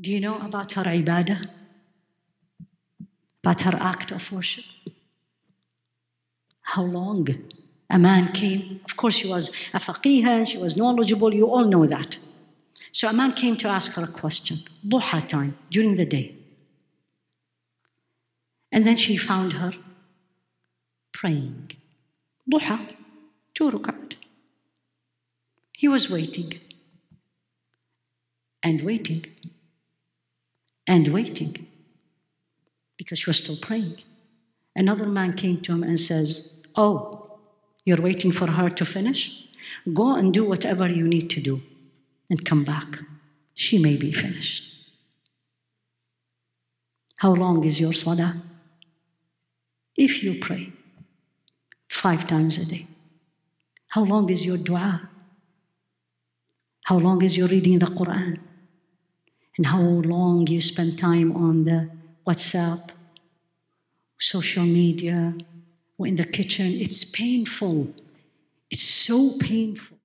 Do you know about her ibadah? About her act of worship? How long? A man came, of course, she was a faqihah, she was knowledgeable, you all know that. So a man came to ask her a question, duha time, during the day. And then she found her praying. Duha, two rukat. He was waiting and waiting and waiting because she was still praying. Another man came to him and says, Oh, you're waiting for her to finish? Go and do whatever you need to do and come back. She may be finished. How long is your salah? If you pray five times a day, how long is your dua? How long is your reading the Quran? And how long you spend time on the WhatsApp, social media, or in the kitchen. It's painful. It's so painful.